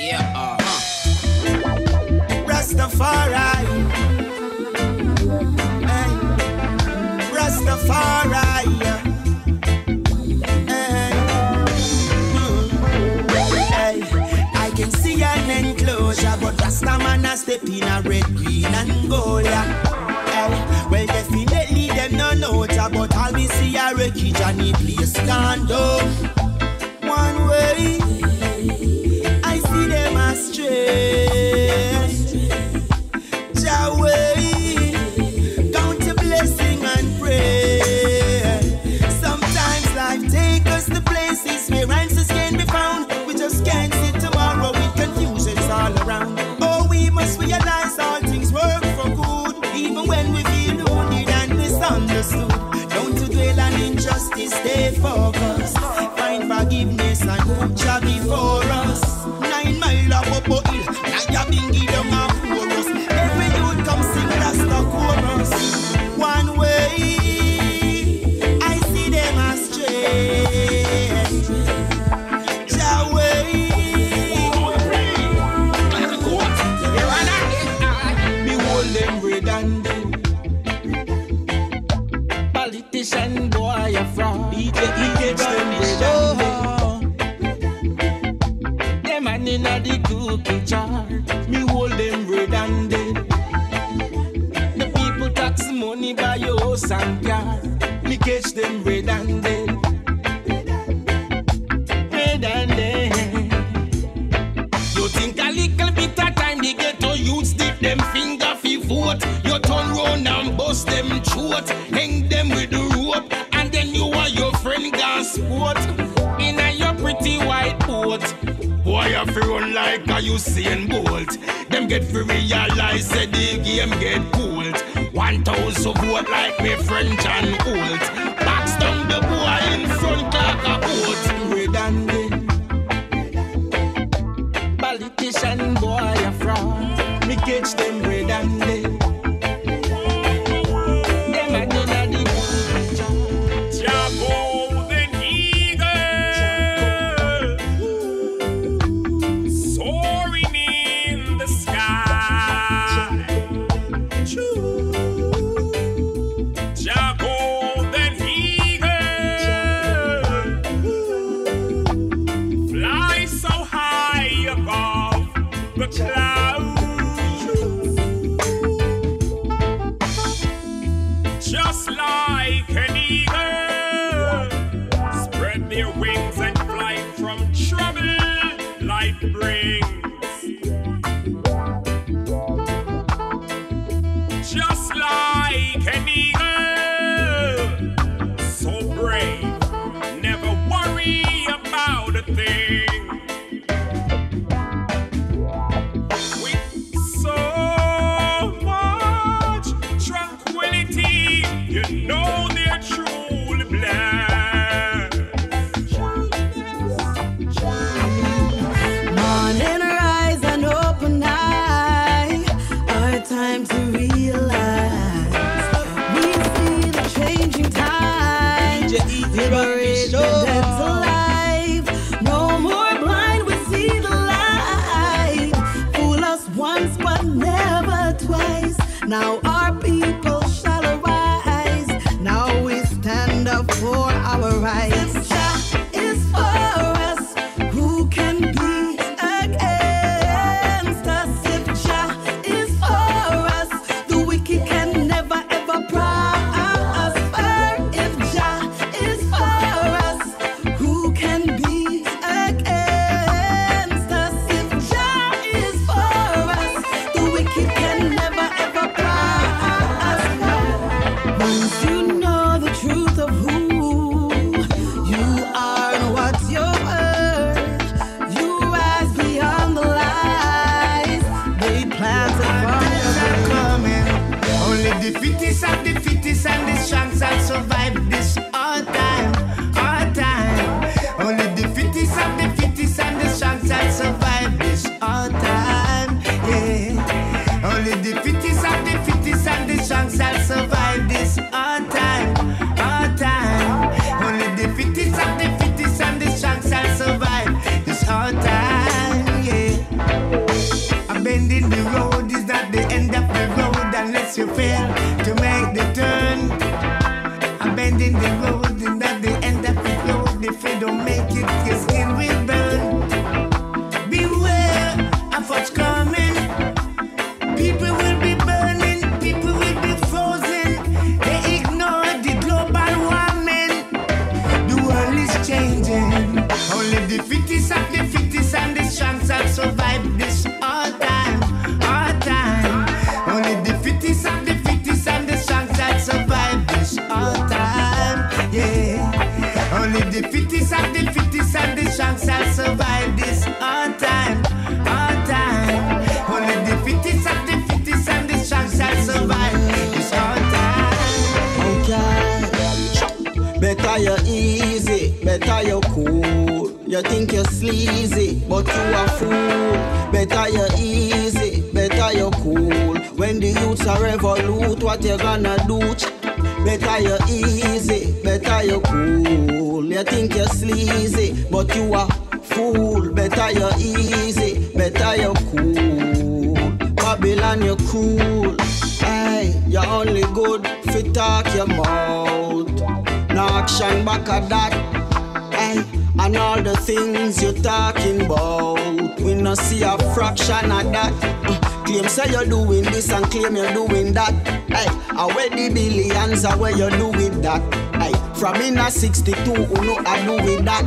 Yeah, uh huh. Rastafari. Hey. Rastafari. Hey. I can see an enclosure, but Rastaman a step in a red, green, and gold. Yeah. Hey. Well, definitely them no know but I'll be see a wreckage and it place stand up. One way. me buy your horse and car. Me catch them red and dead. Red and dead. You think a little bit of time the ghetto youths dip them finger fi vote. You turn round and bust them throat. Hang them with the rope. And then you and your friend gone sport. In a your pretty white boat. Boy, I feel run like a Usain Bolt. Them get free realize, that the game get pulled. And those who vote like me friend John Holt now fittest of the fittest and the strong shall survive this all time, all time. Only the fittest of the fittest and the strong shall survive this all time, yeah. Only the fittest of the fittest and the strong shall survive this all time, all time. Only the fittest of the fittest and the strong shall survive this all time. Oh, okay. Better you better you cool. You think you're sleazy, but you a fool. Better you easy, better you cool. When the youths are revolute, what you gonna do? Better you easy, better you cool. You think you're sleazy, but you a fool. Better you easy, better you cool. Babylon you cool. Hey, you only good fi talk your mouth. No action back at that. And all the things you're talking about. We no see a fraction of that. Uh, claim say you're doing this and claim you're doing that. Hey, I where the billions are where you do with that. Hey, from in a 62, who know I do with that.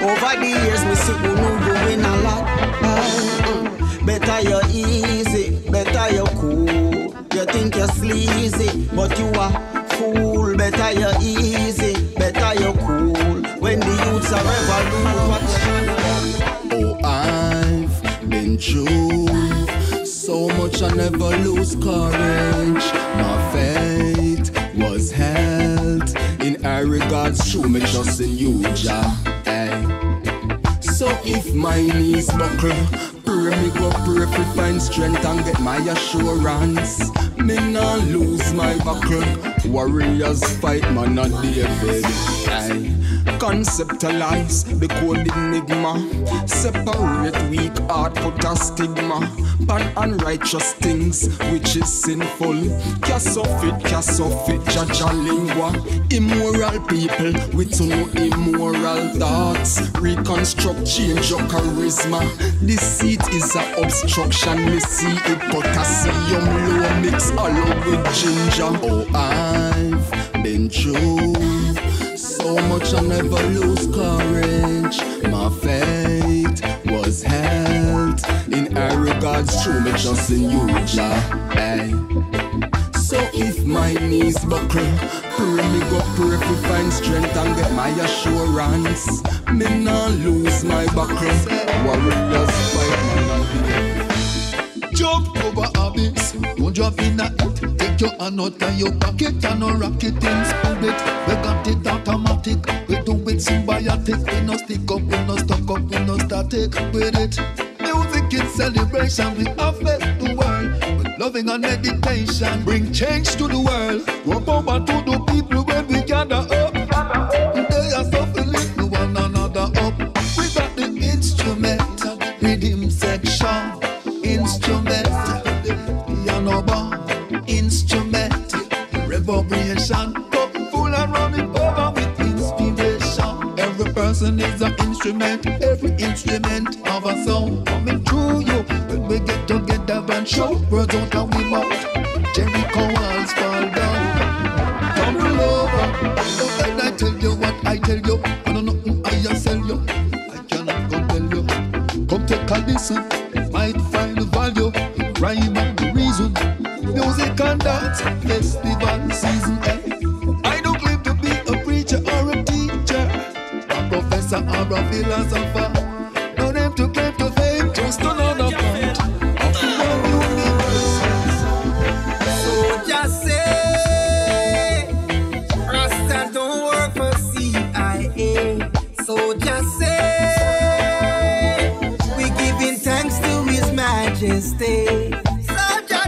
Over the years, me see who know doing a lot. Hey, uh, better you're easy, better you're cool. You think you're sleazy, but you are fool. Better you're easy, better you're cool. Are revolute, what Oh, I've been through so much, I never lose courage. My faith was held in high regards, true me trust in you, Jah. Hey. So if my knees buckle, pray me go pray fi find strength and get my assurance. Me nah lose my buckle. Warriors fight, man, not David. Aye. Conceptualize the code enigma. Separate weak heart, put a stigma. Pan unrighteous things, which is sinful. Cast off it, cast off it, Jah Jah Lingwa. Immoral people with no immoral thoughts. Reconstruct, change your charisma. Deceit is a obstruction. Me see it, potassium low mix along with ginger. Oh, I've been through so much I never lose courage. My faith was held in high regards, true me trust in you, Jah. Eh. Hey. So if my knees buckle, pray me go pray to find strength and get my assurance. Me nah lose my buckle. Warriors fight, man, Jump over abyss, don't drop in a it. Take your hand out of your pocket and no rocket in spirit. We got it automatic, we do it symbiotic. We no stick up, we no stuck up, we no static with it. Music is celebration, we affect the world. With loving and meditation, bring change to the world. Rub over to the people when we gather show words out of we mouth, Jericho walls fall down. All over, and I tell you what I tell you. I don't know I just sell you. I cannot go tell you. Come take a listen, might find value in rhyme and reason. Music and dance, festival season. eh. I don't claim to be a preacher or a teacher, a professor or a philosopher. Majesty. So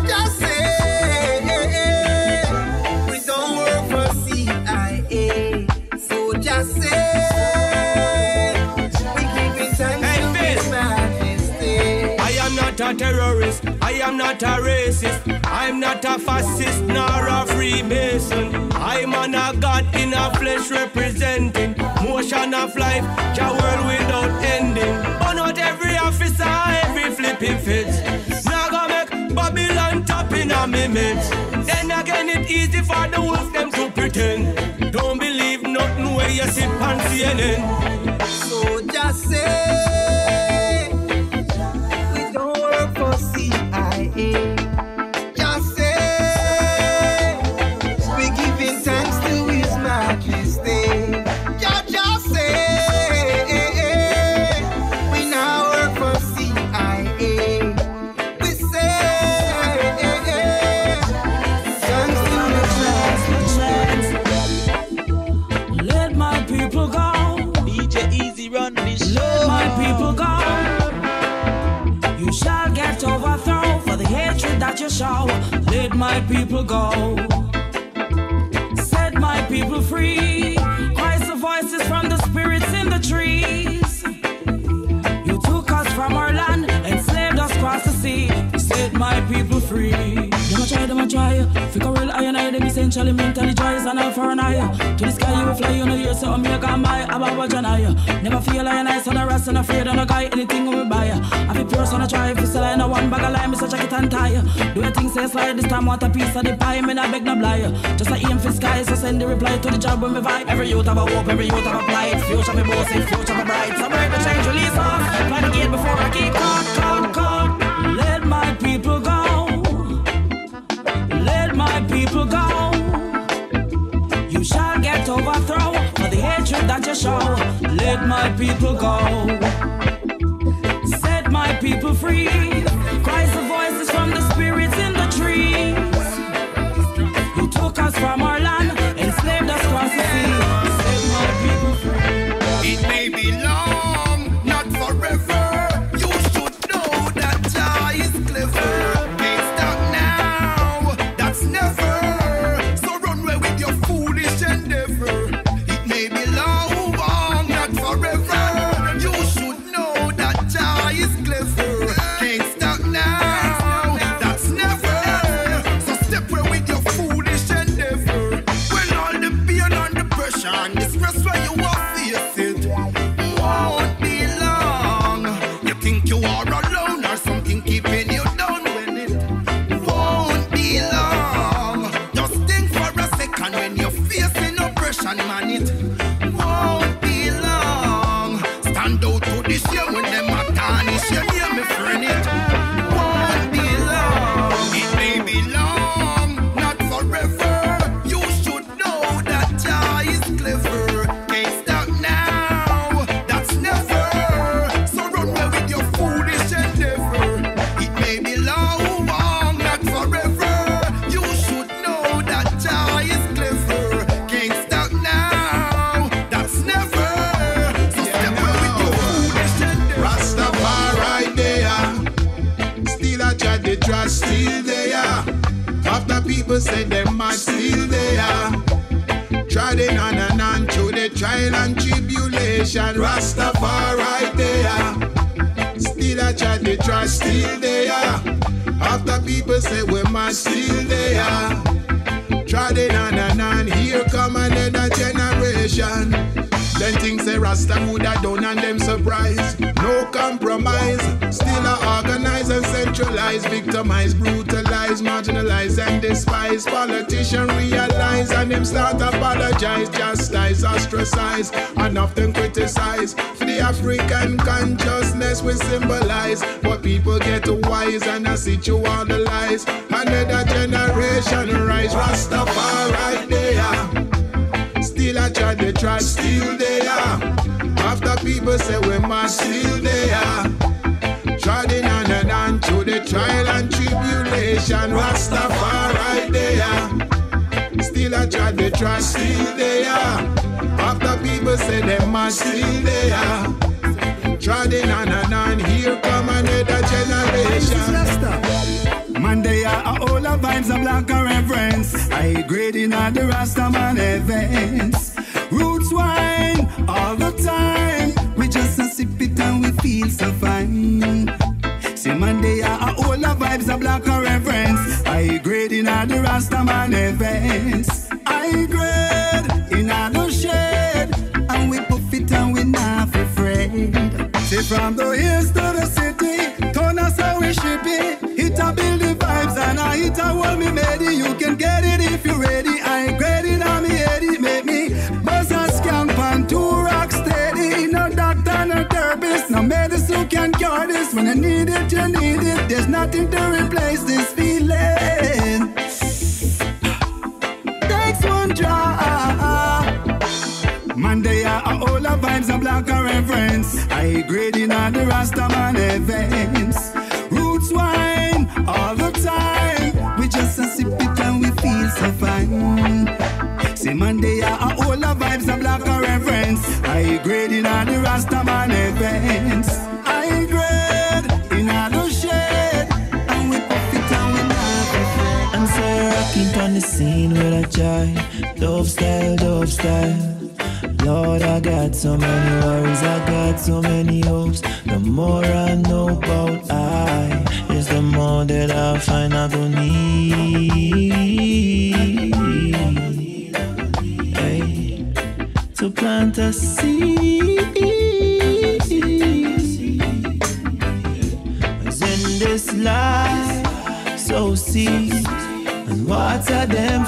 just say, we don't work for CIA. So just say, we thanks to Majesty. I am not a terrorist, I am not a racist, I'm not a fascist nor a Freemason. I'm an a God in a flesh representing motion of life, a world without ending. Burn out every officer, every flipping fits. In a mimics. Then again, it easy for the wolf them to pretend. Don't believe nothing where you sit on CNN. So just say show. Let my people go. Set my people free. Christ the voices from the spirits in the trees. You took us from our land, enslaved us across the sea. Set my people free. A a try. Figure real I and I, them essentially mentally joys and all for an eye. To the sky you will fly, you know you're so oh, me got my ababa janaya. Never feel I and I, son of rest and afraid of no guy, anything we buy. I feel pure son of try, if you sell I know one bag of lime, it's a jacket and tie. Do a thing say slide, this time want a piece of the pie, me not beg no blind. Just a aim for sky, so send the reply to the job when me vibe. Every youth have a hope, every youth have a plight. Future me boss, if future me bright. So break the change, release off. Fly the gate before I keep caught, overthrown for the hatred that you show. Let my people go. Set my people free. Mad still there. Treading on and on through the trial and tribulation. Rastafari there, still a chat the trash still there. After people say we're mad still there. Treading on and on, here come another generation. Then things say Rasta would have done and them surprise. No compromise, still a organize and centralize, victimize, brutalize, marginalize and despise. Politician realize and them start apologize, chastise, ostracize, and often criticize. For the African consciousness we symbolize, but people get wise and I see you all the lies. Another generation rise, Rastafari there. Still I try to try, still there. After people say we must still there. Treading on and on through the trial and tribulation. Rastafari there. Still I try to try, still there. After people say they must still there. Treading on and on, here come another generation. Of black reverence. I grading at the Rastaman events. Roots wine all the time. We just a sip it and we feel so fine. See Monday are all the vibes of black reverence. I grading at the Rastaman events. I grade in a the shade. And we puff it and we not afraid. See from the hills to the ship it. A build the vibes and I hit a hold me made. You can get it if you're ready. I grade it on me head it make me buzz a scamp and two rock steady. No doctor, no therapy. no medicine can cure this. When you need it, you need it. There's nothing to replace this feeling. Takes one drop. Monday, I all the vibes are black are reverence. I grading on the Rastaman events. So fine. Say Monday, I all the vibes are black are reverence. I grading on the Rastaman events. I grade in all the shade. And we puff it and we laugh it. I'm so rocking on the scene with a joy. Dove style, dove style. Lord, I got so many worries, I got so many hopes. The more I know about I, is the more that I find I go need.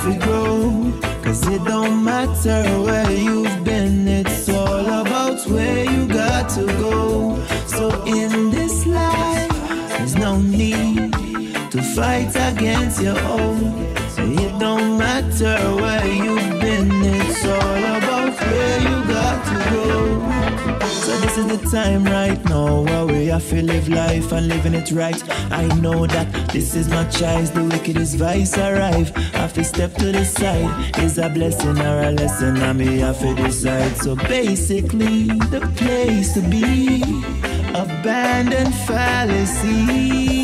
To grow. Cause it don't matter where you've been, it's all about where you got to go. So in this life, there's no need to fight against your own. So it don't matter where you've this is the time right now where we have to live life and living it right. I know that this is my choice, the wickedest vice arrive. Have to step to the side, is a blessing or a lesson, I may have to decide. So basically, the place to be, abandoned fallacy.